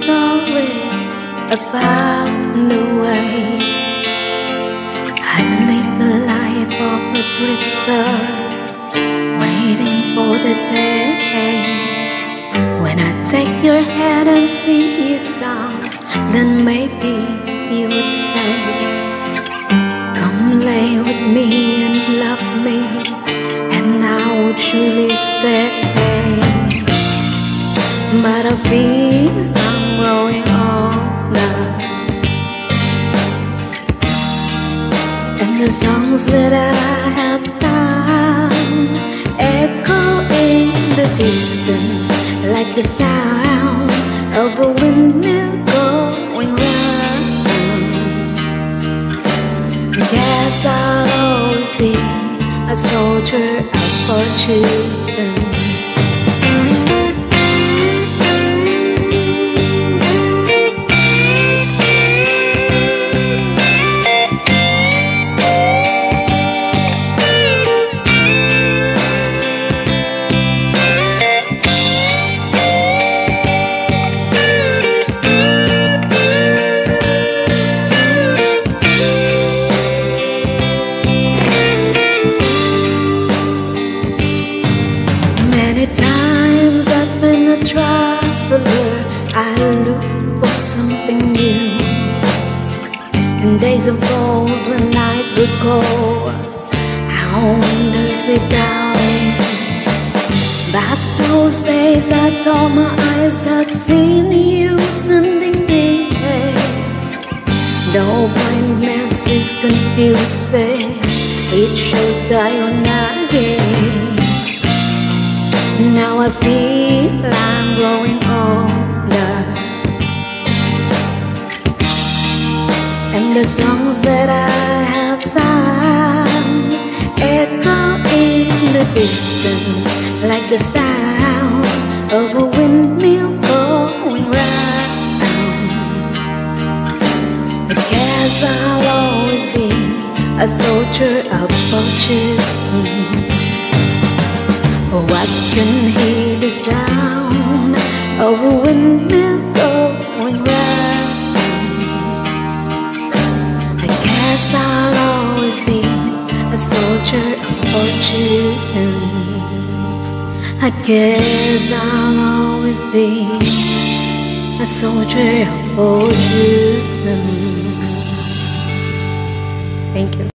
stories about the way I live the life of a drifter, waiting for the day when I take your hand and sing you songs. Then maybe you would say, Come lay with me and love me, and I would truly stay but And the songs that I have sung Echo in the distance Like the sound of a windmill going round. Guess I'll always be a soldier of fortune Days of old, when nights would go, I wandered without But those days I told my eyes that seen you standing there. Though blindness is confusing, it shows that you're not here. Now I feel the songs that I have sung. Echo in the distance Like the sound of a windmill going round. I guess I'll always be a soldier of fortune. What can he the sound of a windmill soldier of fortune. I guess I'll always be a soldier of fortune.